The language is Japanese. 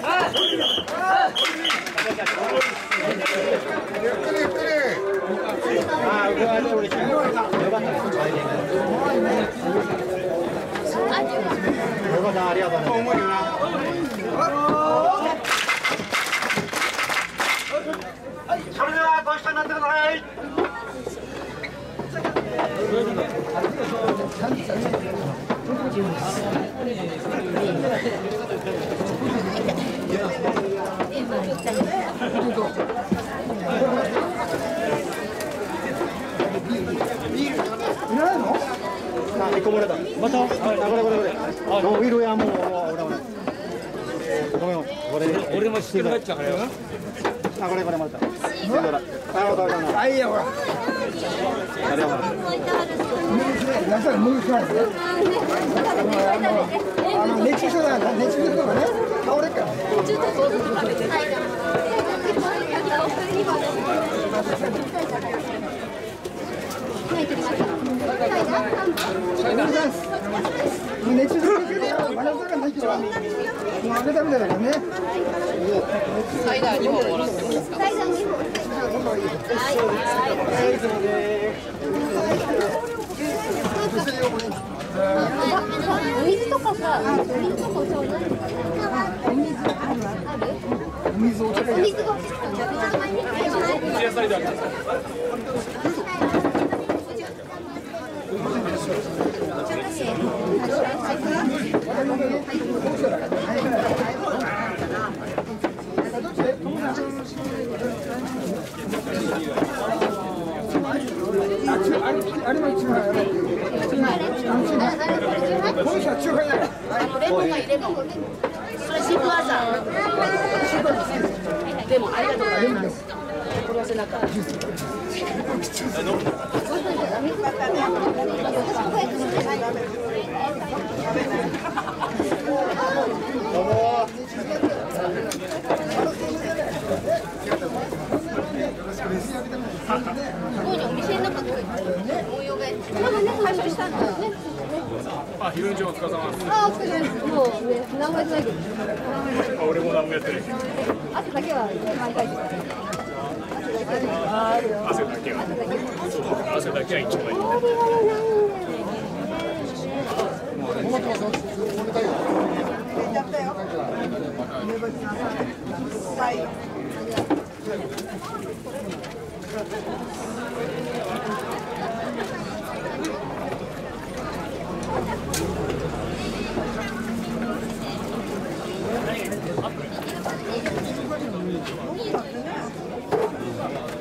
Ah! それではご一緒になってくださいあ、一個漏れた。また、あ、これこれこれ。あ、もういるやもう、もう、俺も。ごめん、これ。俺も知ってるっちゃからよあ、これこれまた。全部だ。あ、わかるかな。あ、いや、ほら。あれは。やったら無理しないで。あの、熱中症だ、熱中症とかね、倒れっから。もう熱中症で、笑うサイダー2本もらってもいいですか。お水とか。さ、お水とか。ちょうだい。お水お水お茶がお水が欲しくて。野菜あれも一番やばい。この人は中華や。レモンが入れるのそれシークワーサーでもありがとうございますこれは背中すごいね、お店の中模様が。あ昼飯お疲れ様ですあ、お疲れ様です。もうね、何もやってないけど。あ俺も何もやってない汗だけは。一番いい